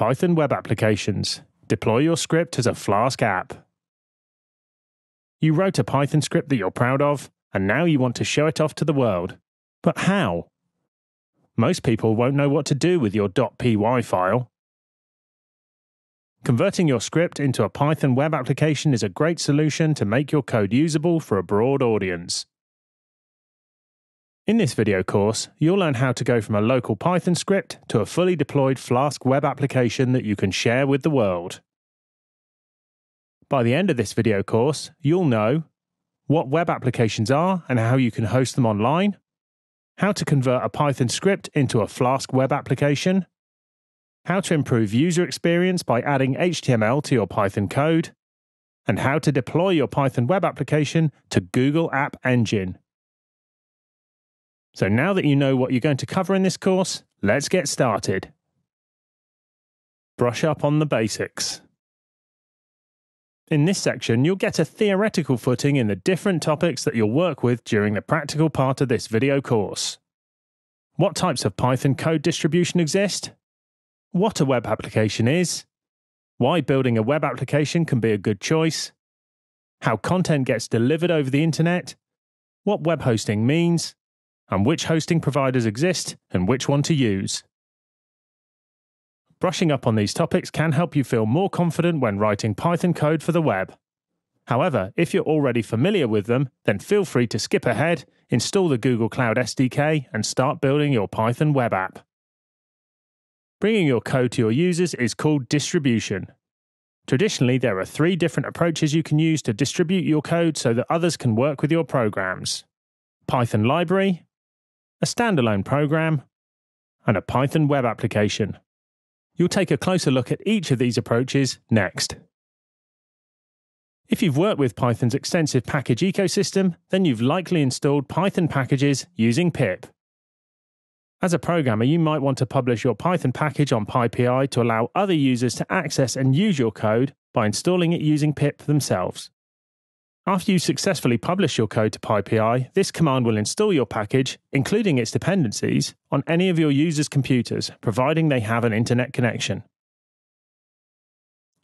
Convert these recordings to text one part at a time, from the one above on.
Python web applications. Deploy your script as a Flask app. You wrote a Python script that you're proud of, and now you want to show it off to the world. But how? Most people won't know what to do with your .py file. Converting your script into a Python web application is a great solution to make your code usable for a broad audience. In this video course, you'll learn how to go from a local Python script to a fully deployed Flask web application that you can share with the world. By the end of this video course, you'll know what web applications are and how you can host them online, how to convert a Python script into a Flask web application, how to improve user experience by adding HTML to your Python code, and how to deploy your Python web application to Google App Engine. So now that you know what you're going to cover in this course, let's get started. Brush up on the basics. In this section, you'll get a theoretical footing in the different topics that you'll work with during the practical part of this video course. What types of Python code distribution exist? What a web application is? Why building a web application can be a good choice? How content gets delivered over the internet? What web hosting means? And which hosting providers exist and which one to use. Brushing up on these topics can help you feel more confident when writing Python code for the web. However, if you're already familiar with them, then feel free to skip ahead, install the Google Cloud SDK, and start building your Python web app. Bringing your code to your users is called distribution. Traditionally, there are three different approaches you can use to distribute your code so that others can work with your programs Python library, a standalone program, and a Python web application. You'll take a closer look at each of these approaches next. If you've worked with Python's extensive package ecosystem, then you've likely installed Python packages using pip. As a programmer, you might want to publish your Python package on PyPI to allow other users to access and use your code by installing it using pip themselves. After you successfully publish your code to PyPI, this command will install your package, including its dependencies, on any of your users' computers, providing they have an internet connection.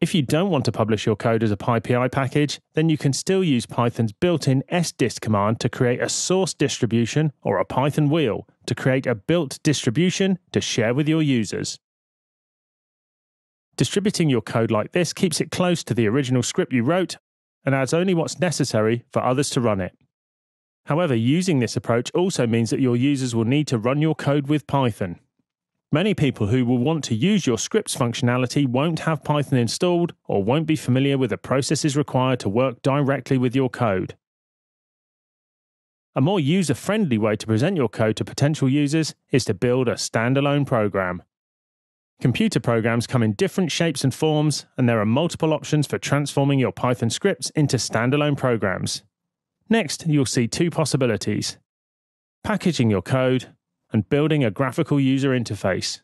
If you don't want to publish your code as a PyPI package, then you can still use Python's built-in sdist command to create a source distribution or a Python wheel to create a built distribution to share with your users. Distributing your code like this keeps it close to the original script you wrote and adds only what's necessary for others to run it. However, using this approach also means that your users will need to run your code with Python. Many people who will want to use your scripts functionality won't have Python installed or won't be familiar with the processes required to work directly with your code. A more user friendly way to present your code to potential users is to build a standalone program. Computer programs come in different shapes and forms, and there are multiple options for transforming your Python scripts into standalone programs. Next, you'll see two possibilities packaging your code and building a graphical user interface.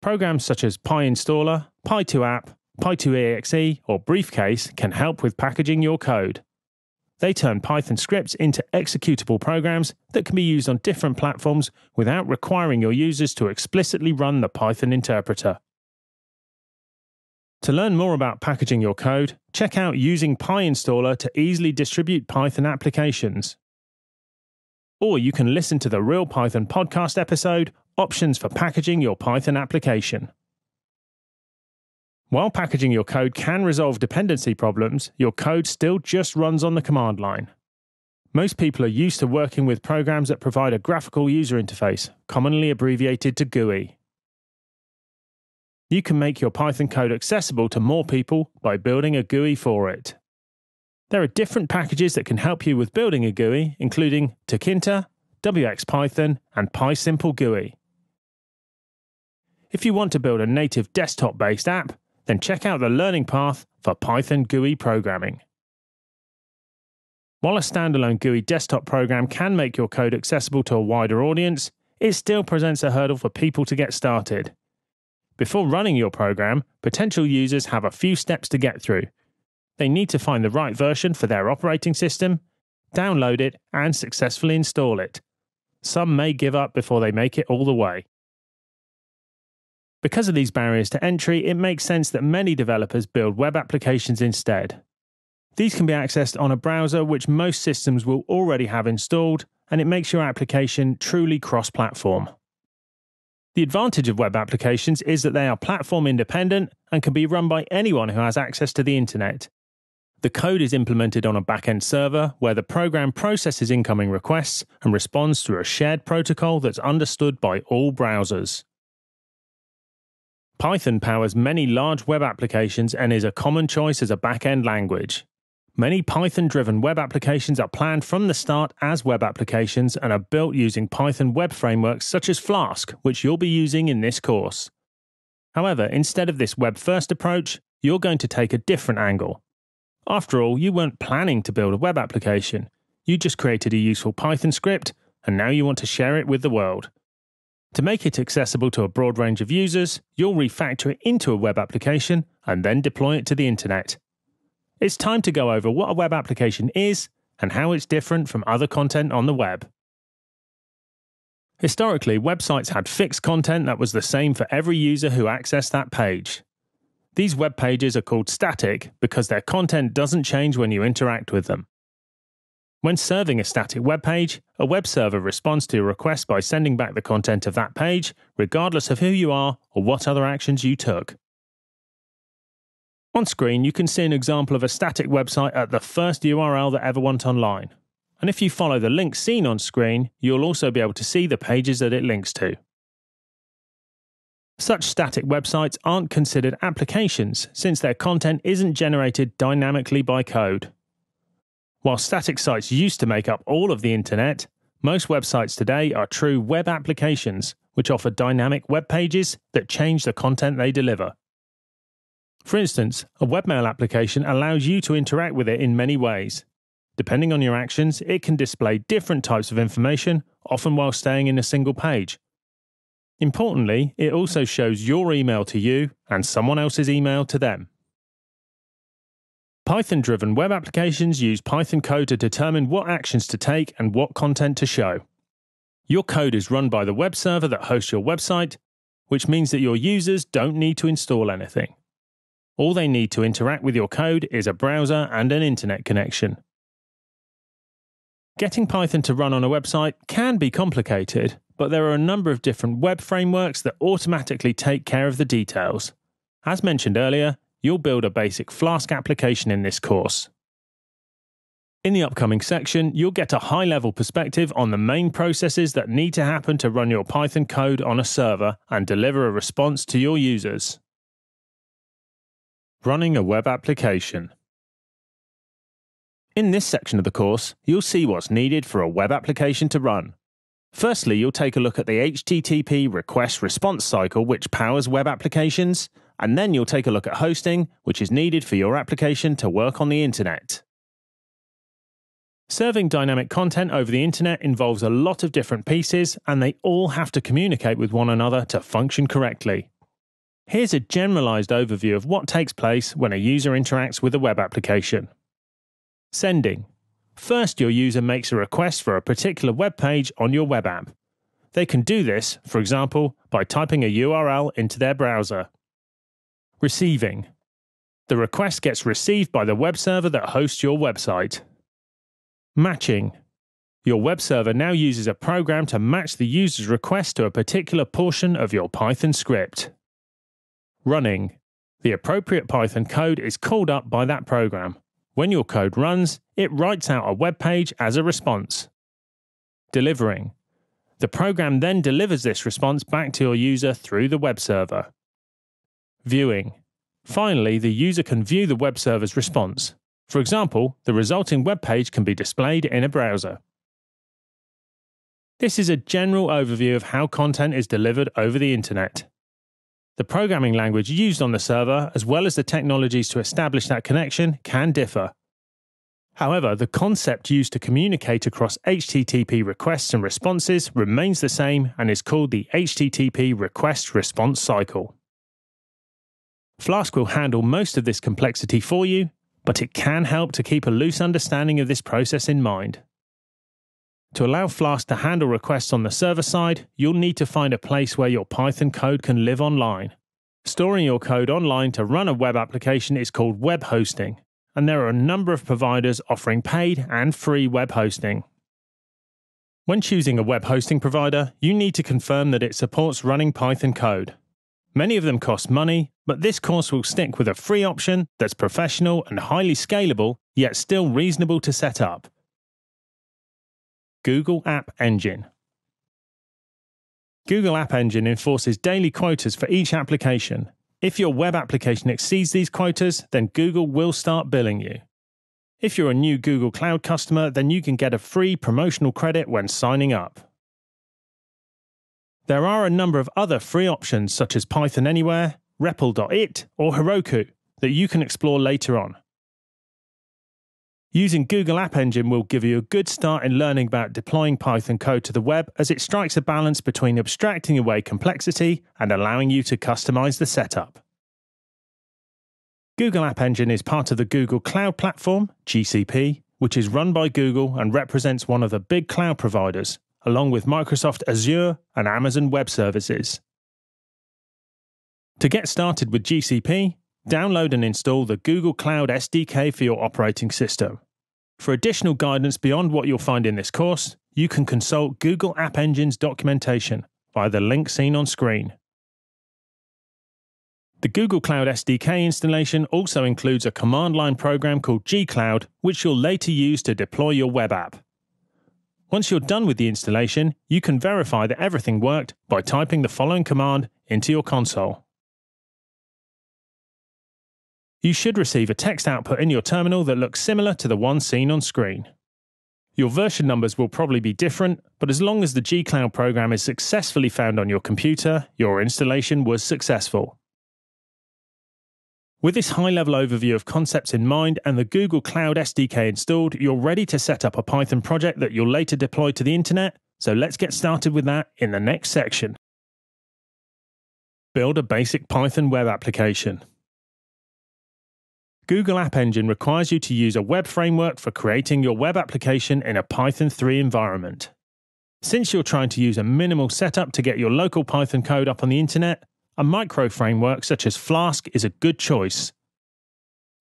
Programs such as PyInstaller, Py2App, Py2exe, or Briefcase can help with packaging your code. They turn Python scripts into executable programs that can be used on different platforms without requiring your users to explicitly run the Python interpreter. To learn more about packaging your code, check out using PyInstaller to easily distribute Python applications. Or you can listen to the Real Python podcast episode, Options for Packaging Your Python Application. While packaging your code can resolve dependency problems, your code still just runs on the command line. Most people are used to working with programs that provide a graphical user interface, commonly abbreviated to GUI. You can make your Python code accessible to more people by building a GUI for it. There are different packages that can help you with building a GUI, including Tkinter, WXPython, and PySimple GUI. If you want to build a native desktop based app, then check out the learning path for Python GUI programming. While a standalone GUI desktop program can make your code accessible to a wider audience, it still presents a hurdle for people to get started. Before running your program, potential users have a few steps to get through. They need to find the right version for their operating system, download it, and successfully install it. Some may give up before they make it all the way. Because of these barriers to entry, it makes sense that many developers build web applications instead. These can be accessed on a browser which most systems will already have installed, and it makes your application truly cross platform. The advantage of web applications is that they are platform independent and can be run by anyone who has access to the internet. The code is implemented on a backend server where the program processes incoming requests and responds through a shared protocol that's understood by all browsers. Python powers many large web applications and is a common choice as a back end language. Many Python driven web applications are planned from the start as web applications and are built using Python web frameworks such as Flask, which you'll be using in this course. However, instead of this web first approach, you're going to take a different angle. After all, you weren't planning to build a web application, you just created a useful Python script and now you want to share it with the world. To make it accessible to a broad range of users, you'll refactor it into a web application and then deploy it to the internet. It's time to go over what a web application is and how it's different from other content on the web. Historically, websites had fixed content that was the same for every user who accessed that page. These web pages are called static because their content doesn't change when you interact with them. When serving a static web page, a web server responds to your request by sending back the content of that page, regardless of who you are or what other actions you took. On screen, you can see an example of a static website at the first URL that ever went online. And if you follow the link seen on screen, you'll also be able to see the pages that it links to. Such static websites aren't considered applications since their content isn't generated dynamically by code. While static sites used to make up all of the internet, most websites today are true web applications which offer dynamic web pages that change the content they deliver. For instance, a webmail application allows you to interact with it in many ways. Depending on your actions, it can display different types of information, often while staying in a single page. Importantly, it also shows your email to you and someone else's email to them. Python driven web applications use Python code to determine what actions to take and what content to show. Your code is run by the web server that hosts your website, which means that your users don't need to install anything. All they need to interact with your code is a browser and an internet connection. Getting Python to run on a website can be complicated, but there are a number of different web frameworks that automatically take care of the details. As mentioned earlier, you'll build a basic Flask application in this course. In the upcoming section, you'll get a high level perspective on the main processes that need to happen to run your Python code on a server and deliver a response to your users. Running a web application. In this section of the course, you'll see what's needed for a web application to run. Firstly, you'll take a look at the HTTP request response cycle which powers web applications, and then you'll take a look at hosting, which is needed for your application to work on the internet. Serving dynamic content over the internet involves a lot of different pieces, and they all have to communicate with one another to function correctly. Here's a generalized overview of what takes place when a user interacts with a web application. Sending. First, your user makes a request for a particular web page on your web app. They can do this, for example, by typing a URL into their browser. Receiving. The request gets received by the web server that hosts your website. Matching. Your web server now uses a program to match the user's request to a particular portion of your Python script running. The appropriate Python code is called up by that program. When your code runs, it writes out a web page as a response. Delivering. The program then delivers this response back to your user through the web server. Viewing. Finally, the user can view the web server's response. For example, the resulting web page can be displayed in a browser. This is a general overview of how content is delivered over the internet. The programming language used on the server, as well as the technologies to establish that connection, can differ. However, the concept used to communicate across HTTP requests and responses remains the same and is called the HTTP request response cycle. Flask will handle most of this complexity for you, but it can help to keep a loose understanding of this process in mind. To allow Flask to handle requests on the server side, you'll need to find a place where your Python code can live online. Storing your code online to run a web application is called web hosting, and there are a number of providers offering paid and free web hosting. When choosing a web hosting provider, you need to confirm that it supports running Python code. Many of them cost money, but this course will stick with a free option that's professional and highly scalable, yet still reasonable to set up. Google App Engine. Google App Engine enforces daily quotas for each application. If your web application exceeds these quotas, then Google will start billing you. If you're a new Google Cloud customer, then you can get a free promotional credit when signing up. There are a number of other free options such as Python Anywhere, REPL.it, or Heroku that you can explore later on. Using Google App Engine will give you a good start in learning about deploying Python code to the web as it strikes a balance between abstracting away complexity and allowing you to customize the setup. Google App Engine is part of the Google Cloud Platform, GCP, which is run by Google and represents one of the big cloud providers, along with Microsoft Azure and Amazon Web Services. To get started with GCP, download and install the Google Cloud SDK for your operating system. For additional guidance beyond what you'll find in this course, you can consult Google App Engine's documentation via the link seen on screen. The Google Cloud SDK installation also includes a command line program called gcloud, which you'll later use to deploy your web app. Once you're done with the installation, you can verify that everything worked by typing the following command into your console. You should receive a text output in your terminal that looks similar to the one seen on screen. Your version numbers will probably be different, but as long as the gcloud program is successfully found on your computer, your installation was successful. With this high level overview of concepts in mind and the Google Cloud SDK installed, you're ready to set up a Python project that you'll later deploy to the internet. So let's get started with that in the next section. Build a basic Python web application. Google App Engine requires you to use a web framework for creating your web application in a Python 3 environment. Since you're trying to use a minimal setup to get your local Python code up on the internet, a micro framework such as Flask is a good choice.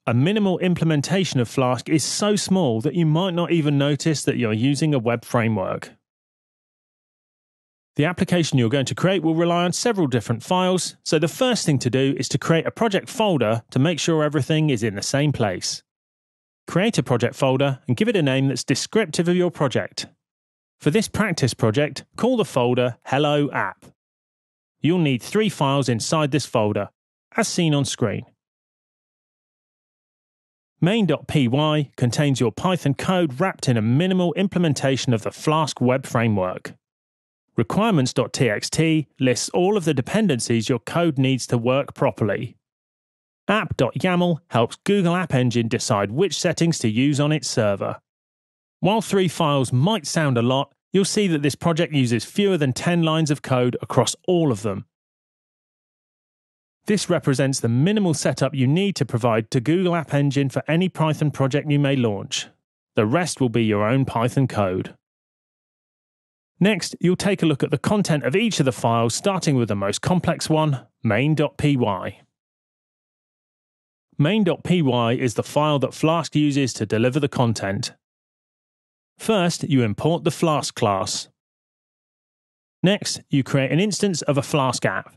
A minimal implementation of Flask is so small that you might not even notice that you're using a web framework. The application you're going to create will rely on several different files, so the first thing to do is to create a project folder to make sure everything is in the same place. Create a project folder and give it a name that's descriptive of your project. For this practice project, call the folder Hello App you'll need three files inside this folder, as seen on screen. Main.py contains your Python code wrapped in a minimal implementation of the Flask web framework. Requirements.txt lists all of the dependencies your code needs to work properly. App.yaml helps Google App Engine decide which settings to use on its server. While three files might sound a lot, you'll see that this project uses fewer than 10 lines of code across all of them. This represents the minimal setup you need to provide to Google App Engine for any Python project you may launch. The rest will be your own Python code. Next, you'll take a look at the content of each of the files, starting with the most complex one, main.py. Main.py is the file that Flask uses to deliver the content. First, you import the Flask class. Next, you create an instance of a Flask app.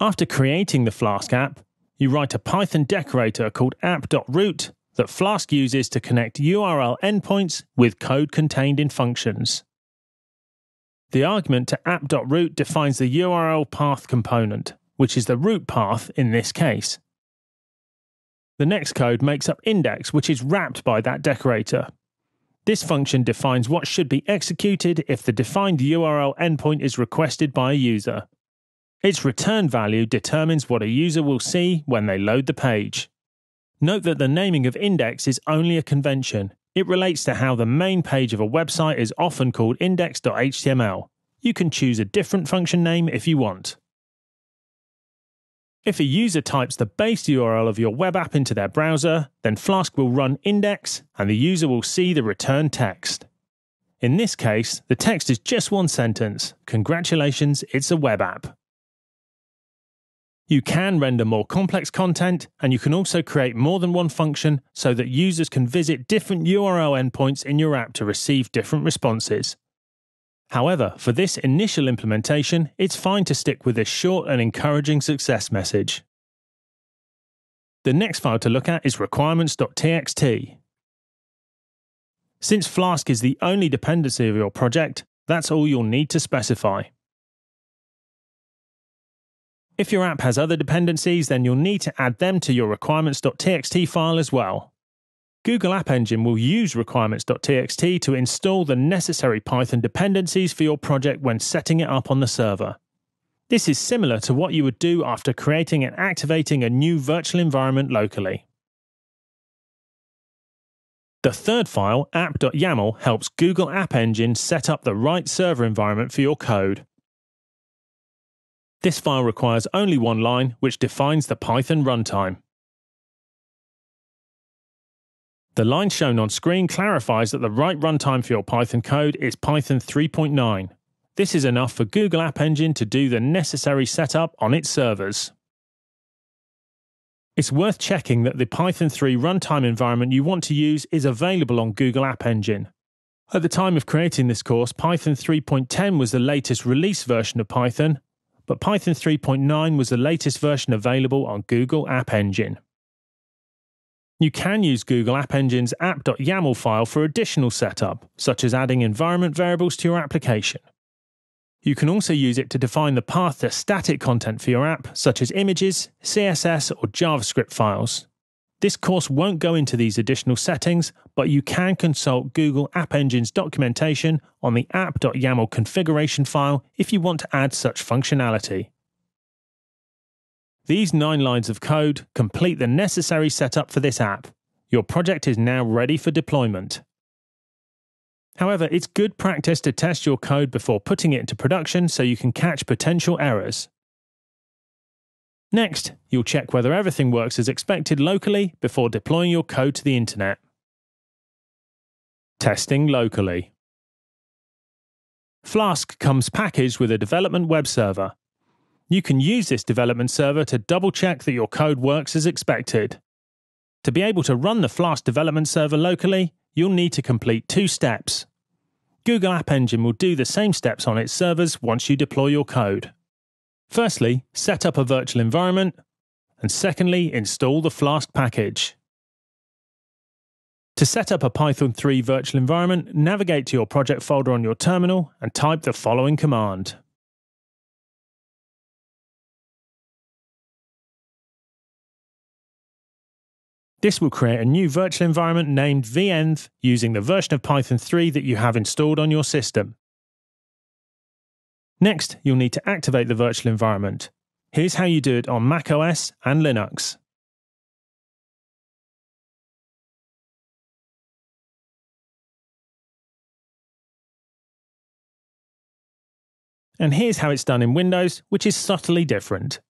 After creating the Flask app, you write a Python decorator called app.route that Flask uses to connect URL endpoints with code contained in functions. The argument to app.route defines the URL path component, which is the root path in this case. The next code makes up index, which is wrapped by that decorator. This function defines what should be executed if the defined URL endpoint is requested by a user. Its return value determines what a user will see when they load the page. Note that the naming of index is only a convention. It relates to how the main page of a website is often called index.html. You can choose a different function name if you want. If a user types the base URL of your web app into their browser, then Flask will run index and the user will see the return text. In this case, the text is just one sentence Congratulations, it's a web app. You can render more complex content, and you can also create more than one function so that users can visit different URL endpoints in your app to receive different responses. However, for this initial implementation, it's fine to stick with this short and encouraging success message. The next file to look at is requirements.txt. Since Flask is the only dependency of your project, that's all you'll need to specify. If your app has other dependencies, then you'll need to add them to your requirements.txt file as well. Google App Engine will use requirements.txt to install the necessary Python dependencies for your project when setting it up on the server. This is similar to what you would do after creating and activating a new virtual environment locally. The third file, app.yaml, helps Google App Engine set up the right server environment for your code. This file requires only one line, which defines the Python runtime. The line shown on screen clarifies that the right runtime for your Python code is Python 3.9. This is enough for Google App Engine to do the necessary setup on its servers. It's worth checking that the Python 3 runtime environment you want to use is available on Google App Engine. At the time of creating this course, Python 3.10 was the latest release version of Python, but Python 3.9 was the latest version available on Google App Engine. You can use Google App Engine's app.yaml file for additional setup, such as adding environment variables to your application. You can also use it to define the path to static content for your app, such as images, CSS, or JavaScript files. This course won't go into these additional settings, but you can consult Google App Engine's documentation on the app.yaml configuration file if you want to add such functionality. These nine lines of code complete the necessary setup for this app. Your project is now ready for deployment. However, it's good practice to test your code before putting it into production so you can catch potential errors. Next, you'll check whether everything works as expected locally before deploying your code to the internet. Testing locally. Flask comes packaged with a development web server. You can use this development server to double check that your code works as expected. To be able to run the Flask development server locally, you'll need to complete two steps. Google App Engine will do the same steps on its servers once you deploy your code. Firstly, set up a virtual environment, and secondly, install the Flask package. To set up a Python 3 virtual environment, navigate to your project folder on your terminal and type the following command This will create a new virtual environment named venv using the version of Python 3 that you have installed on your system. Next, you'll need to activate the virtual environment. Here's how you do it on macOS and Linux. And here's how it's done in Windows, which is subtly different.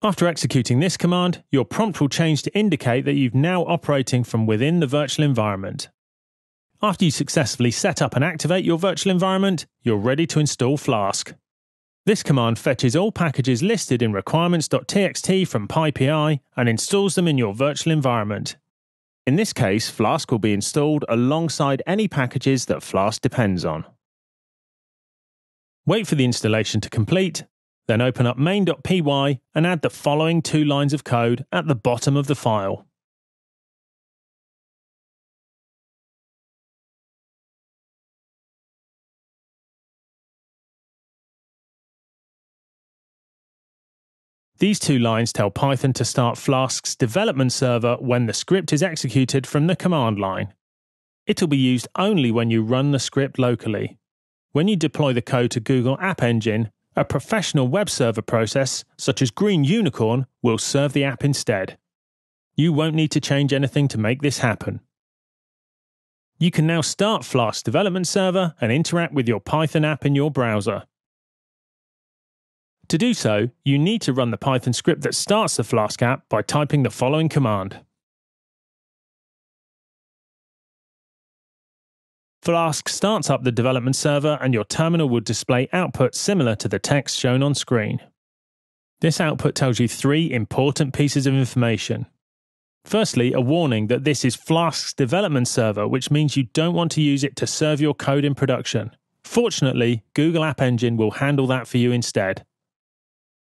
After executing this command, your prompt will change to indicate that you've now operating from within the virtual environment. After you successfully set up and activate your virtual environment, you're ready to install Flask. This command fetches all packages listed in requirements.txt from PyPI and installs them in your virtual environment. In this case, Flask will be installed alongside any packages that Flask depends on. Wait for the installation to complete then open up main.py and add the following two lines of code at the bottom of the file. These two lines tell Python to start Flask's development server when the script is executed from the command line. It'll be used only when you run the script locally. When you deploy the code to Google App Engine, a professional web server process, such as Green Unicorn, will serve the app instead. You won't need to change anything to make this happen. You can now start Flask Development Server and interact with your Python app in your browser. To do so, you need to run the Python script that starts the Flask app by typing the following command. Flask starts up the development server and your terminal will display output similar to the text shown on screen. This output tells you three important pieces of information. Firstly, a warning that this is Flask's development server, which means you don't want to use it to serve your code in production. Fortunately, Google App Engine will handle that for you instead.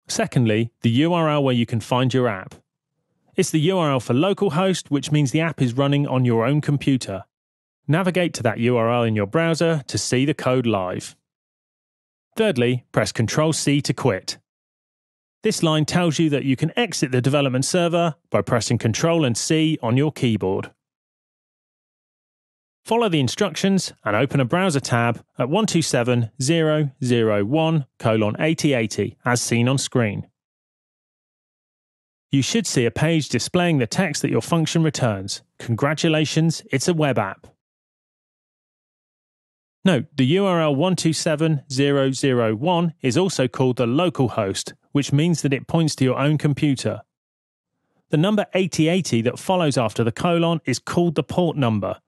Secondly, the URL where you can find your app. It's the URL for localhost, which means the app is running on your own computer. Navigate to that URL in your browser to see the code live. Thirdly, press Ctrl C to quit. This line tells you that you can exit the development server by pressing Ctrl and C on your keyboard. Follow the instructions and open a browser tab at 127.0.0.1 colon 8080 as seen on screen. You should see a page displaying the text that your function returns. Congratulations, it's a web app. Note, the URL 127.0.0.1 is also called the local host, which means that it points to your own computer. The number 8080 that follows after the colon is called the port number.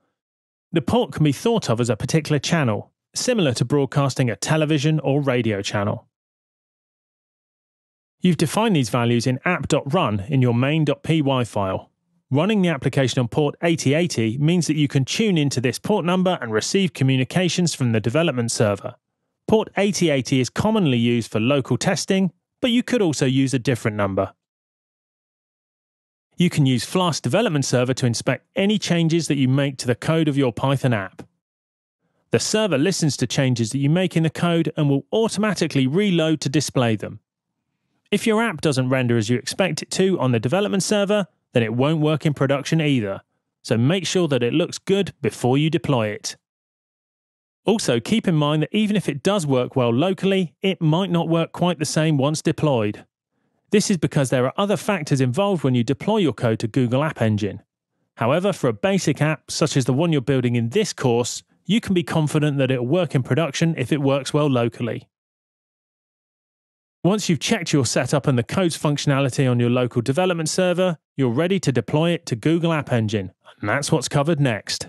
The port can be thought of as a particular channel, similar to broadcasting a television or radio channel. You've defined these values in app.run in your main.py file. Running the application on port 8080 means that you can tune into this port number and receive communications from the development server. Port 8080 is commonly used for local testing, but you could also use a different number. You can use Flask Development Server to inspect any changes that you make to the code of your Python app. The server listens to changes that you make in the code and will automatically reload to display them. If your app doesn't render as you expect it to on the development server, then it won't work in production either. So make sure that it looks good before you deploy it. Also, keep in mind that even if it does work well locally, it might not work quite the same once deployed. This is because there are other factors involved when you deploy your code to Google App Engine. However, for a basic app, such as the one you're building in this course, you can be confident that it'll work in production if it works well locally. Once you've checked your setup and the code's functionality on your local development server, you're ready to deploy it to Google App Engine, and that's what's covered next.